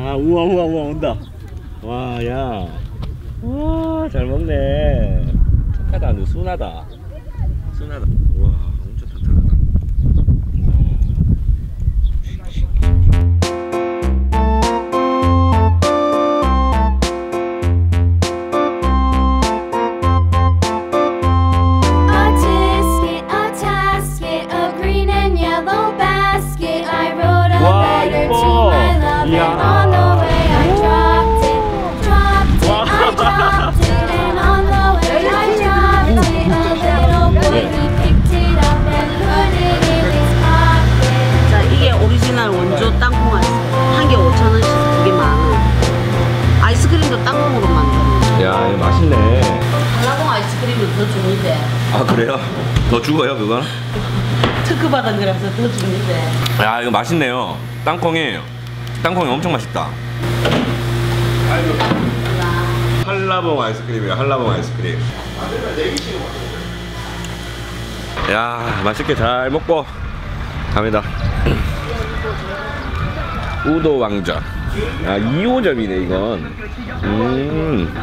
아 우와 우와 우와 온다. 와 야. 와. 잘 먹네. 착하다 너 순하다. 순하다 더 좋은데. 아 그래요? 더 죽어요 그건? 특허 받은 거라서 더 좋은데. 야 이거 맛있네요 땅콩이 땅콩이 엄청 맛있다 한라봉 아이스크림이에요 한라봉 아이스크림 야 맛있게 잘 먹고 갑니다 우도 왕자 아 2호점이네 이건 음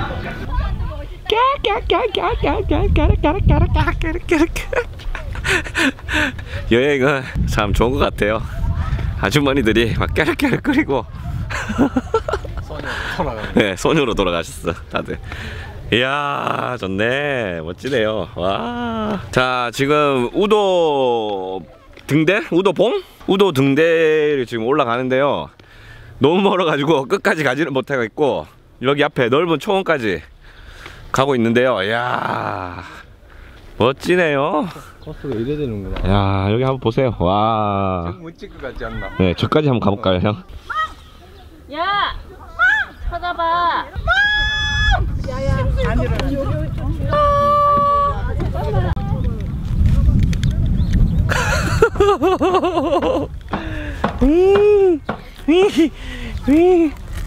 여행은 참 좋은 것 같아요. 아주머니들이 막 깨르깨르거리고. 네, 소녀로 돌아가셨어 다들. 이야 좋네. 멋지네요. 와자 지금 우도 등대? 우도봉? 우도 등대를 지금 올라가는데요. 너무 멀어가지고 끝까지 가지는 못하고 있고 여기 앞에 넓은 초원까지 가고 있는데요 이야 멋지네요 코스가 이래 되는구나. 야 여기 한번 보세요 와 못 찍을 것 같지 않나? 네, 저까지 한번 가볼까요, 형? 야! 쳐다봐.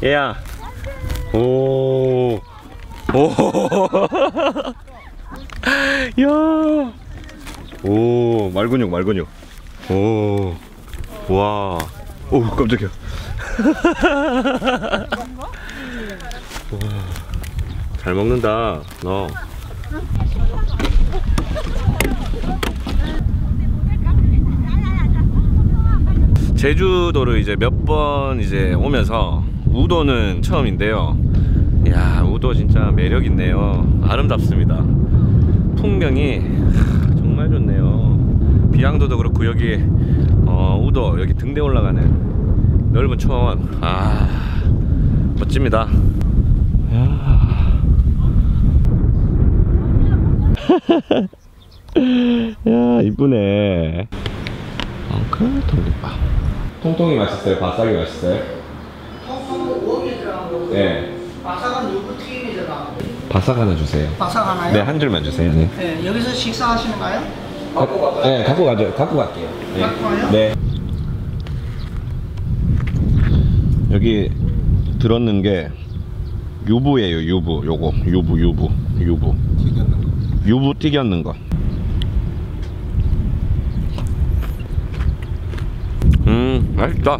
얘야. 오. 오. 야. 오, 말근육, 말근육. 오. 와. 오, 깜짝이야. 와. 잘 먹는다, 너. 제주도를 이제 몇 번 이제 오면서 우도는 처음인데요. 야 우도 진짜 매력 있네요. 아름답습니다. 풍경이 하, 정말 좋네요. 비양도도 그렇고 여기 어, 우도 여기 등대 올라가는 넓은 초원 아 멋집니다. 야 이쁘네. 엉클 돌림밥. 통통이 맛있어요? 바싹이 맛있어요? 통통 웜이 들어가고 네. 바삭한 유부 튀김이 들어가고 바싹 하나 주세요. 바삭 하나요? 네, 한 줄만 주세요. 네. 네, 여기서 식사하시는가요? 갖고 가. 네, 갖고 가죠. 갖고 갈게요. 네. 갖고 와요? 네. 여기 들었는 게 유부예요. 유부. 요거 유부 유부 유부. 튀겼는 거. 유부 튀겼는 거. 음, 맛있다.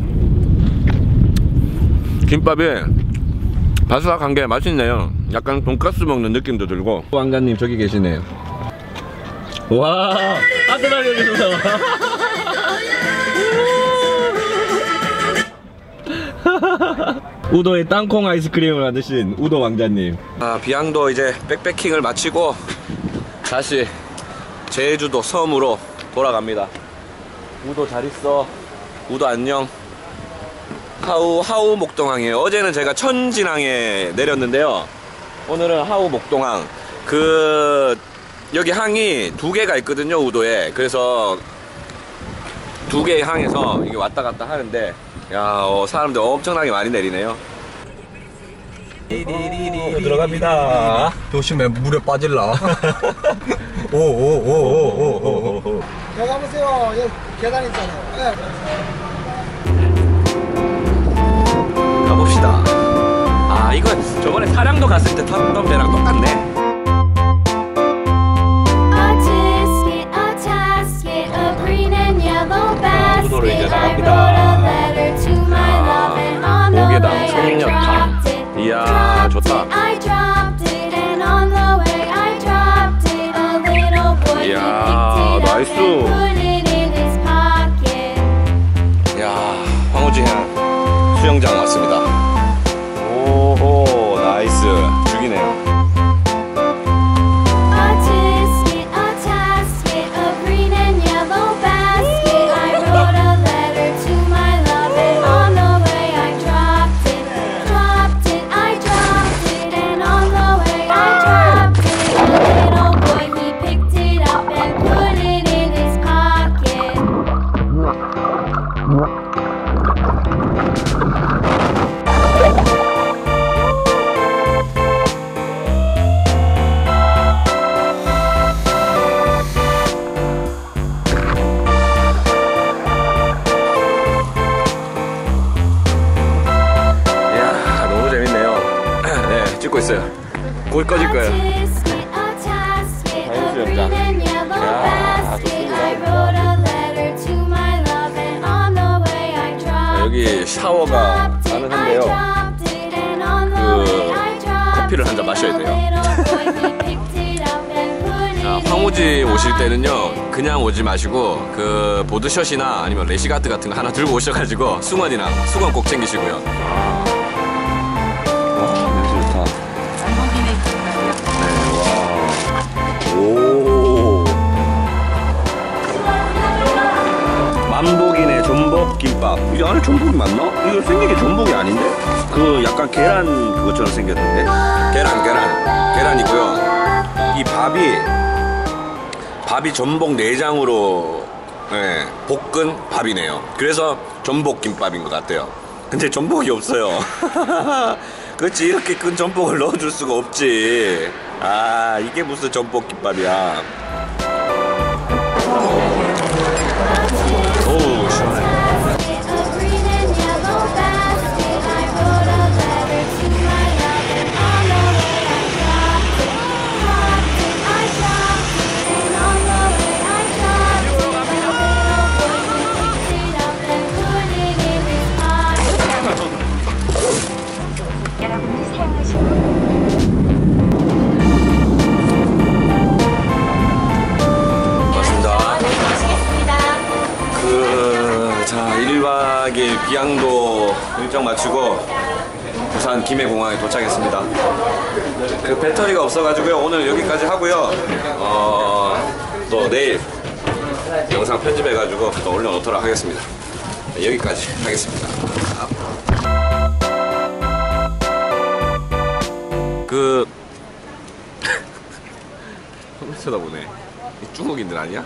김밥이 바삭한 게 맛있네요. 약간 돈가스 먹는 느낌도 들고. 왕자님 저기 계시네요. 와, 아들 알려주셔서. 우도의 땅콩 아이스크림을 만드신 우도 왕자님. 아, 비양도 이제 백패킹을 마치고 다시 제주도 섬으로 돌아갑니다. 우도 잘 있어. 우도 안녕. 하우 하우 목동항이에요. 어제는 제가 천진항에 내렸는데요. 오늘은 하우 목동항. 그 여기 항이 두 개가 있거든요. 우도에. 그래서 두 개의 항에서 이게 왔다 갔다 하는데 야 어, 사람들 엄청나게 많이 내리네요. 들어갑니다. 조심해 물에 빠질라. 오오오오오오오. 여기 가보세요. 여기 계단 있잖아요. 네. 아, 이거 저번에 사량도 갔을 때 탔던 배랑 똑같네. 있어요. 곧 꺼질 거예요. A tisket, a tasket, a 수영장. green and yellow 야, dropped 여기 샤워가 가능한데요. 그 커피를 한 잔 마셔야 돼요. 자, 황우지 오실 때는요, 그냥 오지 마시고, 그, 보드샷이나 아니면 레시가트 같은 거 하나 들고 오셔가지고, 수건이나, 수건 꼭 챙기시고요. 김밥. 이게 안에 전복이 맞나? 이거 생긴 게 전복이 아닌데? 그 약간 계란 그것처럼 생겼는데? 계란, 계란. 계란이고요. 이 밥이 밥이 전복 내장으로 예, 볶은 밥이네요. 그래서 전복 김밥인 것 같아요. 근데 전복이 없어요. 그렇지 이렇게 큰 전복을 넣어줄 수가 없지. 아 이게 무슨 전복 김밥이야. 1박 2일 비양도 일정 마치고 부산 김해공항에 도착했습니다. 그 배터리가 없어가지고요. 오늘 여기까지 하고요. 어, 또 내일 영상 편집해가지고 또 올려놓도록 하겠습니다. 네, 여기까지 하겠습니다. 그, 한번 쳐다보네. 이 중국인들 아니야?